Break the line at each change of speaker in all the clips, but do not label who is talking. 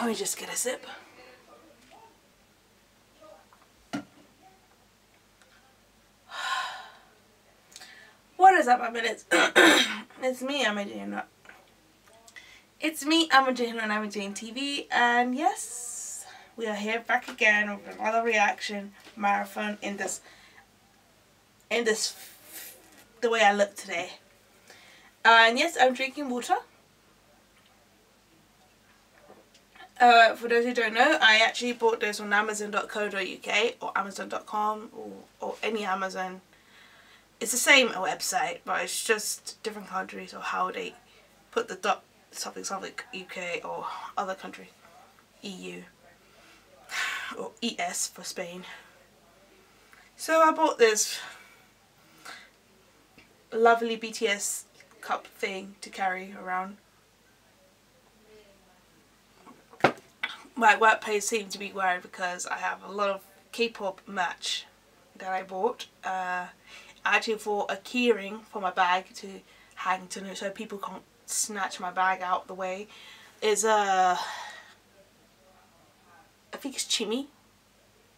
Let me just get a sip. What is up, my minutes? it's me, I'm Jane. It's me, I'm Jane, and Amu Jane TV, and yes, we are here back again with another reaction marathon in this, in this, the way I look today. And yes, I'm drinking water. Uh, for those who don't know, I actually bought this on amazon.co.uk or amazon.com or, or any Amazon. It's the same website but it's just different countries or how they put the dot something something UK or other country EU or ES for Spain. So I bought this lovely BTS cup thing to carry around my workplace seemed to be worried because I have a lot of K-pop merch that I bought. Uh, actually for a keyring for my bag to hang to so people can't snatch my bag out the way. Is a uh, I think it's Chimmy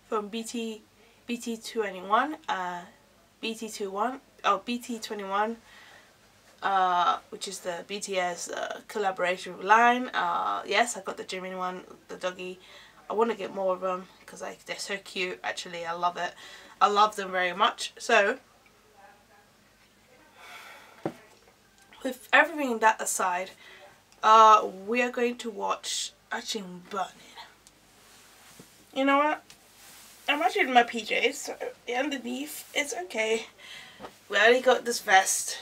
from BT BT21 uh, BT21 oh BT21 uh, which is the BTS uh, collaboration line uh, yes I got the Jimin one the doggy I want to get more of them because like, they're so cute actually I love it I love them very much so with everything that aside, uh, we are going to watch actually burning. You know what? I'm actually in my PJs, so the underneath it's okay. We already got this vest.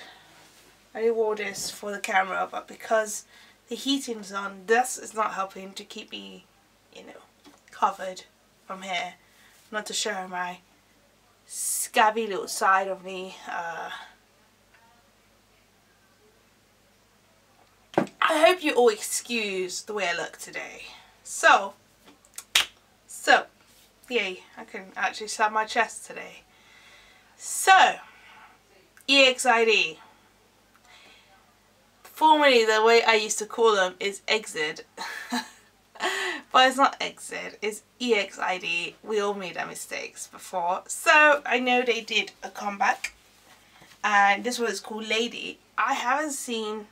I already wore this for the camera, but because the heating's on, this is not helping to keep me, you know, covered from here. Not to show my scabby little side of me. Uh, I hope you all excuse the way I look today. So, so, yay, I can actually slap my chest today. So, EXID. Formerly, the way I used to call them is EXID. but it's not EXID, it's EXID. We all made our mistakes before. So, I know they did a comeback. And this one is called Lady. I haven't seen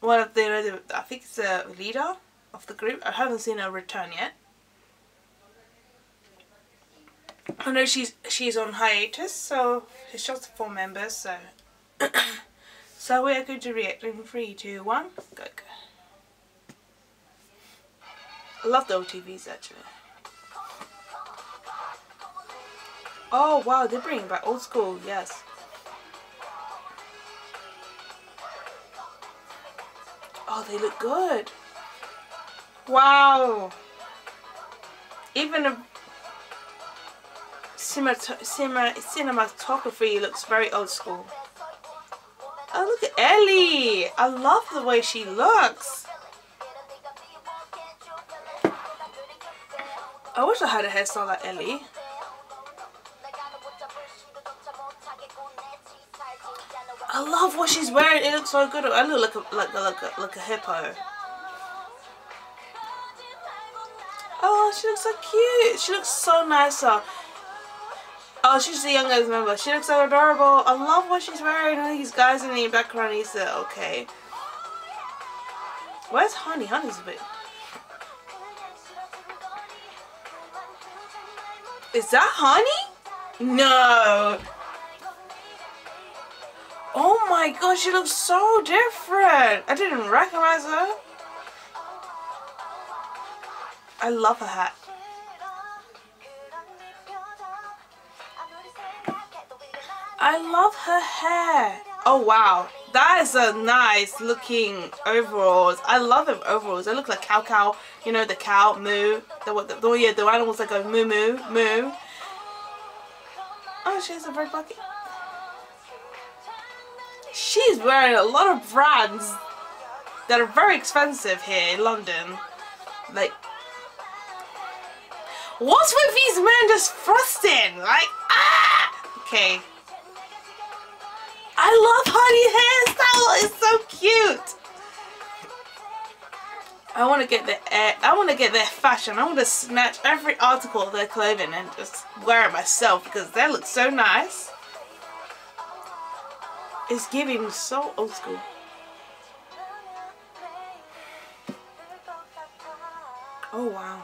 one of the, I think it's the leader of the group. I haven't seen her return yet. I know she's she's on hiatus, so it's just four members, so so we are going to react in three, two, one, go go. I love the OTVs actually. Oh wow, they're bringing back old school, yes. Oh, they look good. Wow. Even the cinematography looks very old school. Oh, look at Ellie. I love the way she looks. I wish I had a hairstyle like Ellie. I love what she's wearing. It looks so good. I look like a, like like like a hippo. Oh, she looks so cute. She looks so nice. Oh, she's the youngest member. She looks so adorable. I love what she's wearing. All these guys in the background. He's uh, okay. Where's Hani? Hani's a bit. Is that Hani? No. Oh my gosh, she looks so different. I didn't recognize her. I love her hat. I love her hair. Oh wow, that is a nice looking overalls. I love them overalls. They look like cow cow. You know the cow moo. The the, the yeah the animals like a moo moo moo. Oh, she has a red bucket she's wearing a lot of brands that are very expensive here in London. Like, what's with these men just thrusting? Like, ah! Okay. I love Hani's hairstyle. It's so cute. I want to get their I want to get their fashion. I want to snatch every article of their clothing and just wear it myself because they look so nice. It's giving so old school. Oh wow.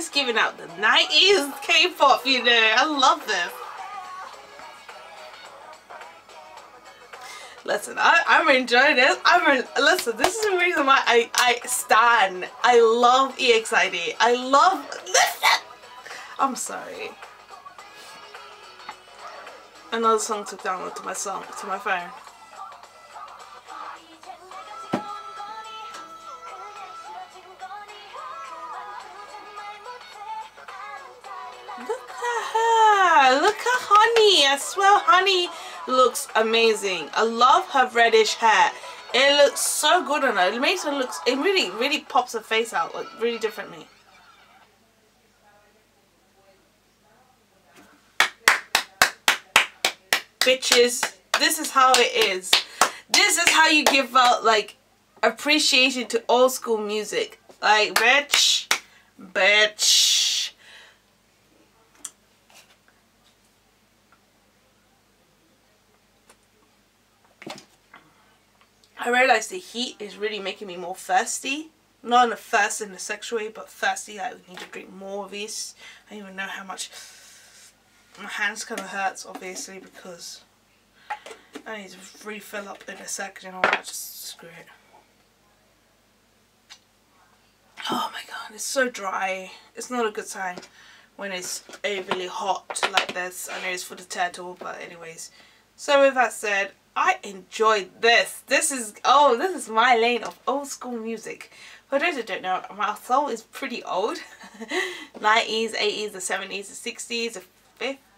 This giving out the 90s K-pop, you know. I love this. Listen, I, I'm enjoying this. I'm listen. This is the reason why I I stand. I love EXID. I love. Listen. I'm sorry. Another song to download to my song to my phone. Hani. well Hani looks amazing. I love her reddish hair. It looks so good on her. It makes her look, it really, really pops her face out like really differently. Bitches, this is how it is. This is how you give out like appreciation to old school music. Like, bitch, bitch. I realized the heat is really making me more thirsty. Not in a thirst in a sexual way, but thirsty. I need to drink more of this. I don't even know how much. My hands kind of hurts, obviously, because I need to refill up in a second that. Just screw it. Oh my god, it's so dry. It's not a good sign when it's overly hot like this. I know it's for the turtle, but anyways. So with that said, I enjoyed this. This is, oh, this is my lane of old school music. For those who don't know, my soul is pretty old. 90s, 80s, the 70s, the 60s, the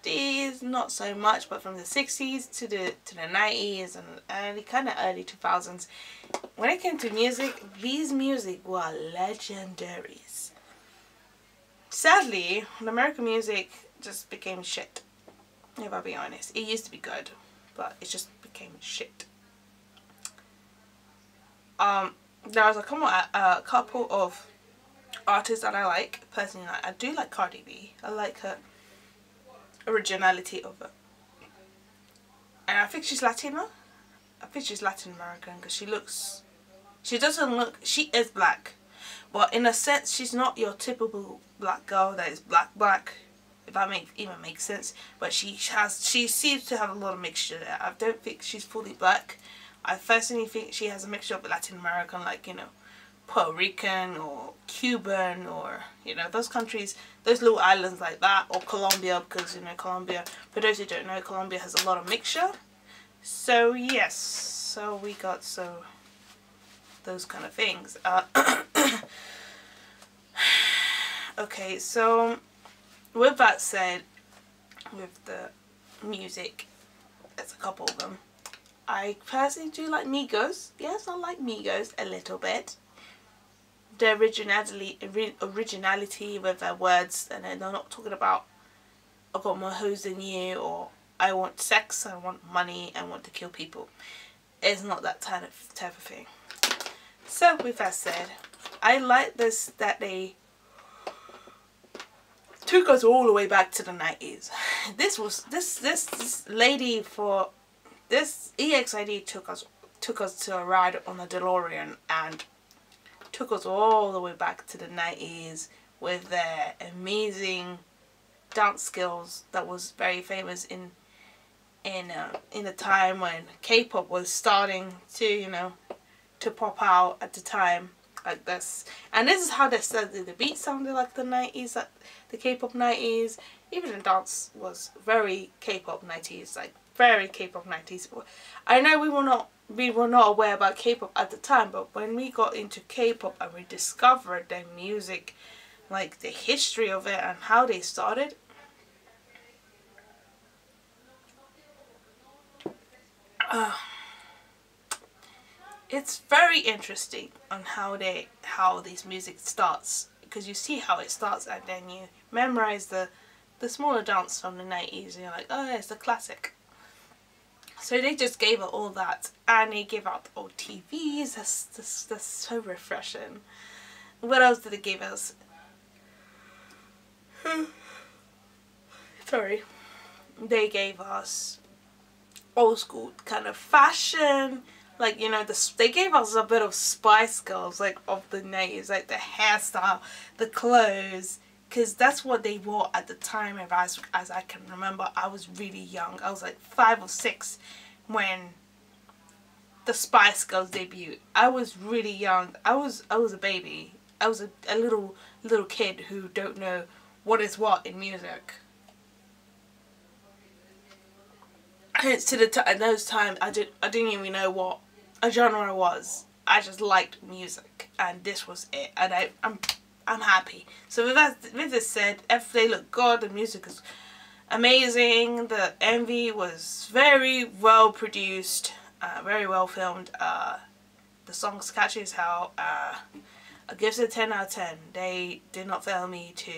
50s, not so much, but from the 60s to the to the 90s and early, kind of early 2000s. When it came to music, these music were legendaries. Sadly, American music just became shit, if I'll be honest. It used to be good, but it's just became shit. Um, there's a couple, a couple of artists that I like. Personally, I do like Cardi B. I like her originality of it. And I think she's Latina. I think she's Latin American because she looks, she doesn't look, she is black. But in a sense, she's not your typical black girl that is black black if that make, even makes sense. But she has, she seems to have a lot of mixture there. I don't think she's fully black. I personally think she has a mixture of Latin American, like, you know, Puerto Rican or Cuban or, you know, those countries, those little islands like that, or Colombia, because, you know, Colombia, for those who don't know, Colombia has a lot of mixture. So, yes, so we got, so, those kind of things. Uh, okay, so with that said, with the music, there's a couple of them. I personally do like Migos. Yes, I like Migos a little bit. The originality, originality with their words, and they're not talking about I got more hoes than you, or I want sex, I want money, I want to kill people. It's not that type of type of thing. So with that said, I like this that they took us all the way back to the 90s. This was this this, this lady for this EXID took us took us to a ride on the DeLorean and took us all the way back to the 90s with their amazing dance skills that was very famous in in uh, in a time when K-pop was starting to you know to pop out at the time like this. And this is how they said the beat sounded like the 90s like the k-pop 90s even the dance was very k-pop 90s like very k-pop 90s i know we were not we were not aware about k-pop at the time but when we got into k-pop and we discovered their music like the history of it and how they started uh, it's very interesting on how they how this music starts because you see how it starts and then you memorize the the smaller dance from the 90s and you're like oh it's a classic So they just gave her all that and they gave out old TVs. That's, that's, that's so refreshing. What else did they give us? Sorry. They gave us old school kind of fashion. Like, you know, the, they gave us a bit of Spice Girls, like, of the names, like the hairstyle, the clothes, because that's what they wore at the time if as, as I can remember. I was really young. I was like five or six when the Spice Girls debut I was really young. I was I was a baby. I was a, a little little kid who don't know what is what in music. And to the t those times I did I didn't even know what a genre was I just liked music and this was it and I, I'm I'm happy. So with that, with this said, if they look good, the music is amazing. The MV was very well produced, uh, very well filmed. Uh, the song's catchy as hell. Uh, I give it a 10 out of 10. They did not fail me to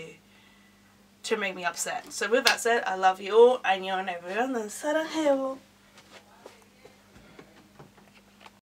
to make me upset. So with that said, I love you all and you're on everyone on the Southern Hill.